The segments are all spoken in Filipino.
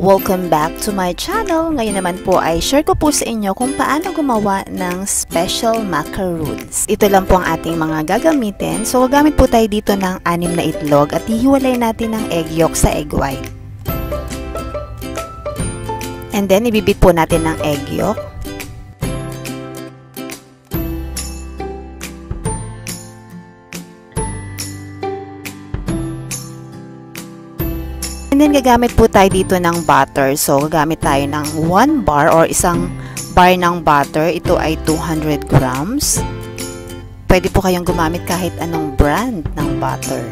Welcome back to my channel. Ngayon naman po ay share ko po sa inyo kung paano gumawa ng special macaroons. Ito lang po ang ating mga gagamitin. So gagamit po tayo dito ng anim na itlog at hihiwalay natin ng egg yolk sa egg white. And then ibibit po natin ng egg yolk. And then, gagamit po tayo dito ng butter. So, gagamit tayo ng 1 bar or isang bar ng butter. Ito ay 200 grams. Pwede po kayong gumamit kahit anong brand ng butter.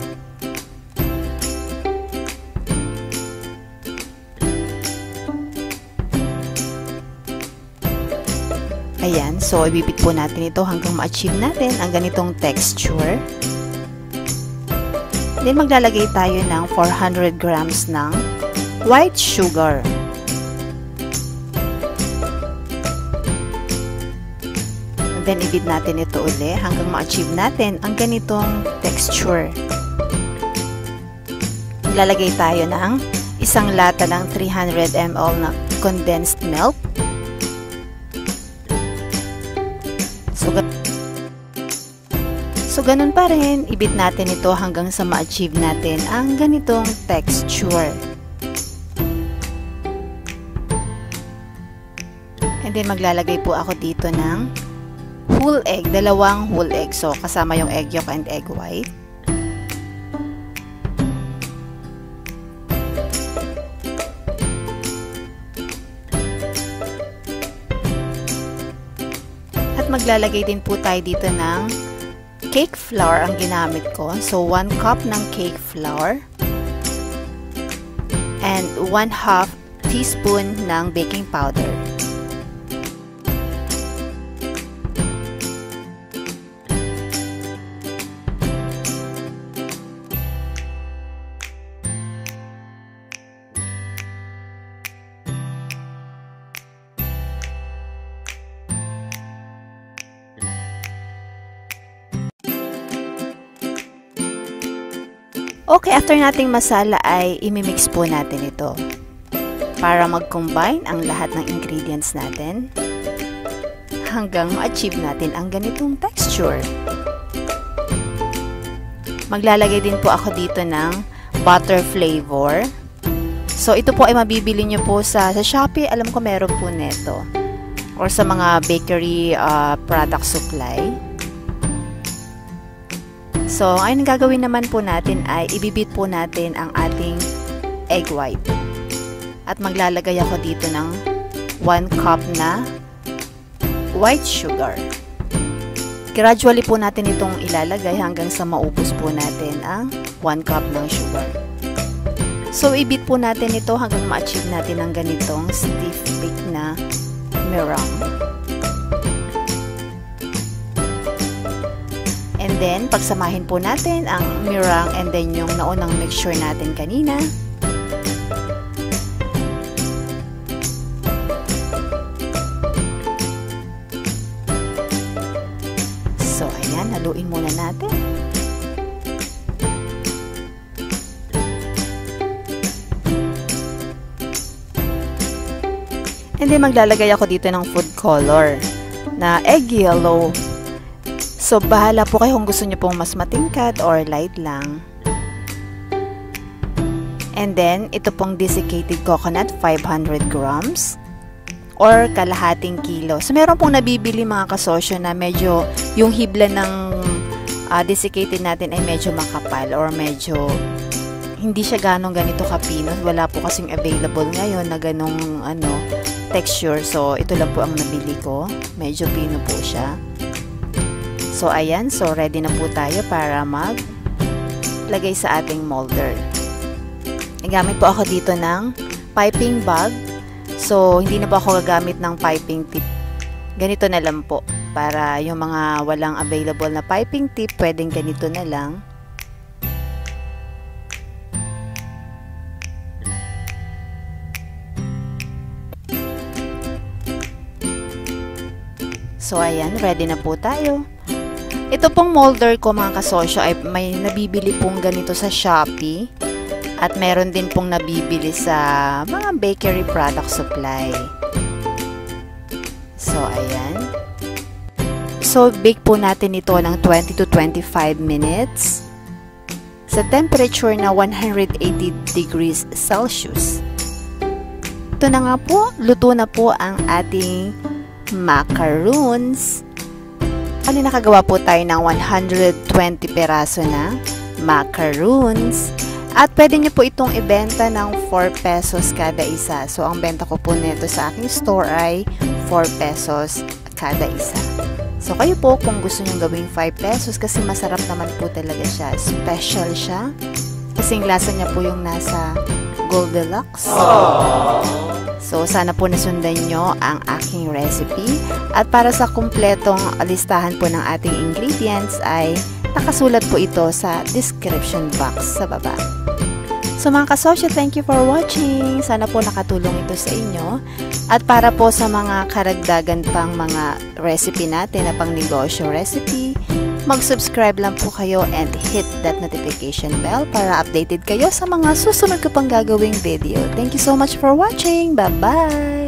Ayan, so ibibit po natin ito hanggang ma-achieve natin ang ganitong texture. Then maglalagay tayo ng 400 grams ng white sugar. And then ibid natin ito uli hanggang ma-achieve natin ang ganitong texture. Maglalagay tayo ng isang lata ng 300 ml na condensed milk. So, ganun pa rin, ibit natin ito hanggang sa ma-achieve natin ang ganitong texture. And then, maglalagay po ako dito ng whole egg, dalawang whole egg. So, kasama yung egg yolk and egg white. At maglalagay din po tayo dito ng cake flour ang ginamit ko. So, 1 cup ng cake flour and 1 half teaspoon ng baking powder. Okay, after nating masala ay imimix po natin ito para mag-combine ang lahat ng ingredients natin hanggang ma-achieve natin ang ganitong texture. Maglalagay din po ako dito ng butter flavor. So, ito po ay mabibili nyo po sa, sa Shopee. Alam ko meron po neto. Or sa mga bakery uh, product supply. So, ang gagawin naman po natin ay ibibit po natin ang ating egg white. At maglalagay ako dito ng 1 cup na white sugar. Gradually po natin itong ilalagay hanggang sa maubos po natin ang 1 cup ng sugar. So, ibit po natin ito hanggang ma-achieve natin ang ganitong stiff bake na meringue. Then, pagsamahin po natin ang meringue and then yung naunang mixture natin kanina. So, ayan, haluin muna natin. And then, maglalagay ako dito ng food color na egg yellow So, bahala po kayo kung gusto nyo pong mas matingkad or light lang. And then, ito pong desiccated coconut, 500 grams or kalahating kilo. So, meron pong nabibili mga kasosyo na medyo yung hibla ng uh, desiccated natin ay medyo makapal or medyo hindi siya ganong ganito kapino. Wala po kasing available ngayon na ganong ano, texture. So, ito lang po ang nabili ko. Medyo pino po siya. So, ayan. So, ready na po tayo para maglagay sa ating molder. Nagamit po ako dito ng piping bag. So, hindi na po ako gagamit ng piping tip. Ganito na lang po. Para yung mga walang available na piping tip, pwedeng ganito na lang. So, ayan. Ready na po tayo. Ito pong molder ko mga kasosyo ay may nabibili pong ganito sa Shopee. At meron din pong nabibili sa mga bakery product supply. So, ayan. So, bake po natin ito ng 20 to 25 minutes sa temperature na 180 degrees Celsius. Ito na nga po, luto na po ang ating macaroons. Ano nakagawa po tayo ng 120 peraso na macaroons. At pwede nyo po itong ibenta ng 4 pesos kada isa. So, ang benta ko po nito sa aking store ay 4 pesos kada isa. So, kayo po kung gusto nyo gawing 5 pesos kasi masarap naman po talaga siya. Special siya. Kasing lasa niya po yung nasa Goldilocks. So, sana po nasundan nyo ang aking recipe. At para sa kumpletong listahan po ng ating ingredients ay nakasulat po ito sa description box sa baba. So mga kasosyo, thank you for watching. Sana po nakatulong ito sa inyo. At para po sa mga karagdagan pang mga recipe natin na pang negosyo recipe, mag-subscribe lang po kayo and hit that notification bell para updated kayo sa mga susunod ko pang gagawing video. Thank you so much for watching. Bye-bye!